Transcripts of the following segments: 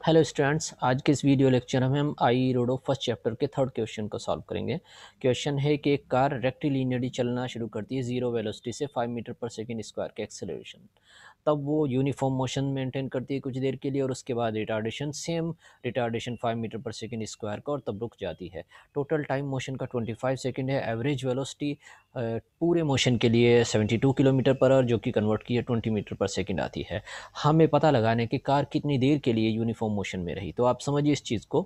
Hello students आज के इस वीडियो लेक्चर में हम आई रोडो फ़र्स्ट चैप्टर के थर्ड क्वेश्चन को सॉल्व करेंगे। क्वेश्चन है कि एक कार रेक्टिलीनियरली चलना शुरू करती है ज़ीरो वेलोसिटी से five metre per second square के एक्सेलरेशन तब वो यूनिफॉर्म मोशन मेंटेन करती है कुछ देर के लिए और उसके बाद retardation, same retardation five metre per second square का और तब रुक जाती है। टोटल टाइम मोशन का ट्वेंटी फाइव सेकेंड है, एवरेज वेलोसिटी पूरे मोशन के लिए seventy two kilometre per hour, जो कि कन्वर्ट की है ट्वेंटी मीटर पर सेकेंड आती है। हमें पता लगाने कि कार कितनी देर के लिए यूनिफॉर्म मोशन में रही। तो आप समझिए इस चीज़ को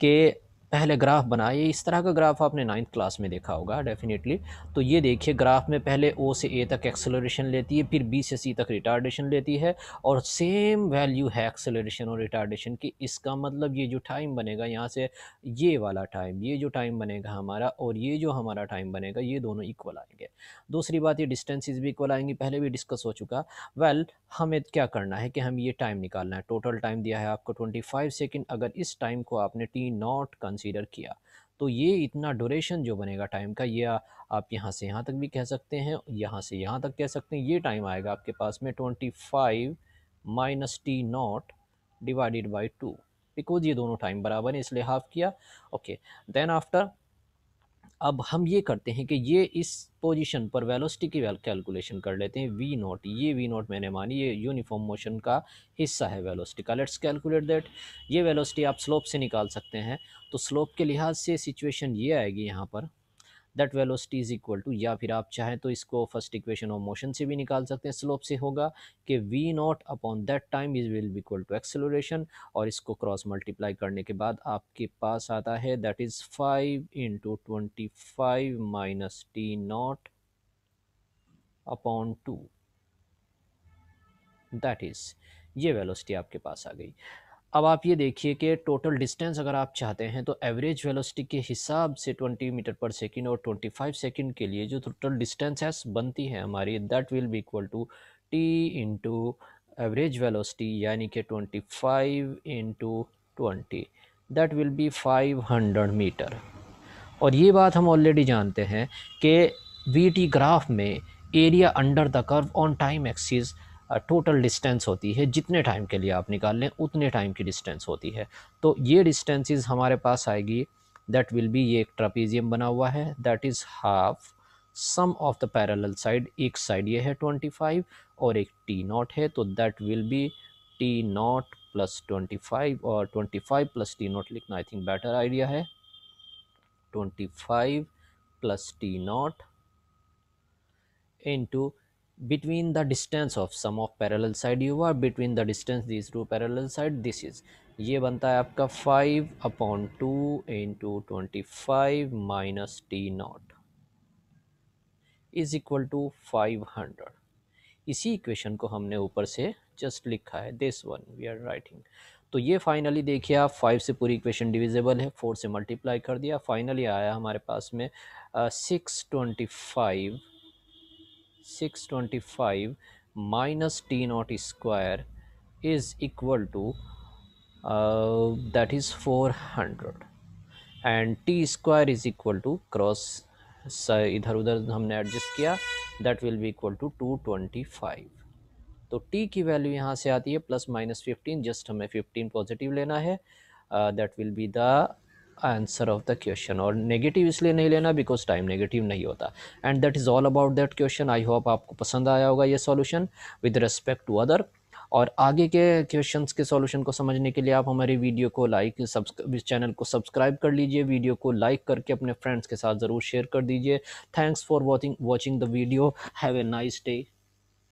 कि पहले ग्राफ बनाए इस तरह का ग्राफ आपने नाइन्थ क्लास में देखा होगा डेफिनेटली तो ये देखिए, ग्राफ में पहले ओ से ए तक एक्सेलरेशन लेती है, फिर बी से सी तक रिटार्डेशन लेती है और सेम वैल्यू है एक्सेलरेशन और रिटार्डेशन की। इसका मतलब ये जो टाइम बनेगा यहाँ से, ये वाला टाइम ये जो टाइम बनेगा हमारा और ये जो हमारा टाइम बनेगा, ये दोनों इक्वल आएँगे। दूसरी बात, ये डिस्टेंसेज भी इक्वल आएँगी। पहले भी डिस्कस हो चुका। वेल हमें क्या करना है कि हम ये टाइम निकालना है। टोटल टाइम दिया है आपको ट्वेंटी फाइव सेकेंड अगर इस टाइम को आपने टी नॉट कंसीडर किया। तो ये इतना ड्यूरेशन जो बनेगा टाइम का, ये आप यहाँ से यहाँ तक भी कह सकते हैं, यहाँ से यहाँ तक कह सकते हैं। ये टाइम आएगा आपके पास में twenty five minus t nought divided by two because ये दोनों टाइम बराबर है, इसलिए हाफ़ किया। ओके देन आफ्टर अब हम ये करते हैं कि ये इस पोजीशन पर वेलोसिटी की कैलकुलेशन कर लेते हैं वी नॉट ये वी नॉट मैंने मानी, ये यूनिफॉर्म मोशन का हिस्सा है वेलोसिटी का। लेट्स कैलकुलेट दैट ये वेलोसिटी आप स्लोप से निकाल सकते हैं। तो स्लोप के लिहाज से सिचुएशन ये आएगी यहाँ पर। That velocity is equal to, या फिर आप चाहें तो इसको फ़र्स्ट इक्वेशन ऑफ़ मोशन से भी निकाल सकते हैं, स्लोप से होगा कि v nought upon that time is will be equal to acceleration और इसको क्रॉस मल्टीप्लाई करने के बाद आपके पास आता है that is five into twenty five minus t nought upon two that is ये वेलोसिटी आपके पास आ गई। अब आप ये देखिए कि टोटल डिस्टेंस अगर आप चाहते हैं तो एवरेज वेलोसिटी के हिसाब से 20 मीटर पर सेकंड और 25 सेकंड के लिए जो टोटल डिस्टेंस है, बनती है हमारी that will be equal to t into average velocity यानी कि 25 five into twenty that will be 500 metre और ये बात हम ऑलरेडी जानते हैं कि वी टी ग्राफ में area under the curve on time axis total distance होती है। जितने टाइम के लिए आप निकाल लें, उतने टाइम की डिस्टेंस होती है। तो ये डिस्टेंसेस हमारे पास आएगी। दैट विल बी ये एक ट्रापीजियम बना हुआ है। That is half sum of the parallel side एक साइड ये है ट्वेंटी फाइव और एक टी नॉट है। तो that will be t nought plus twenty five और twenty five plus t nought लिखना आई थिंक बेटर आइडिया है। Twenty five plus t nought into between the distance of sum of parallel side you are between the distance these two parallel side, this is, ये बनता है आपका five upon two into twenty five minus t nought is equal to five hundred इसी equation को हमने ऊपर से just लिखा है this one we are writing तो ये फाइनली देखिए आप फाइव से पूरी इक्वेशन डिविजिबल है फोर से मल्टीप्लाई कर दिया फाइनली आया हमारे पास में six twenty five 625 minus t naught square is equal to uh, that is 400 and t square is equal to cross इधर उधर हमने एडजस्ट किया that will be equal to 225 तो t की वैल्यू यहाँ से आती है प्लस माइनस फिफ्टीन जस्ट हमें 15 पॉजिटिव लेना है that will be the answer of the question और नेगेटिव इसलिए नहीं लेना बिकॉज़ टाइम नेगेटिव नहीं होता. And that is all about that question I hope आपको पसंद आया होगा ये solution with respect to other और आगे के क्वेश्चंस के सॉल्यूशन को समझने के लिए आप हमारी वीडियो को लाइक इस चैनल को सब्सक्राइब कर लीजिए. वीडियो को लाइक करके अपने फ्रेंड्स के साथ ज़रूर शेयर कर दीजिए. Thanks for watching watching the video have a nice day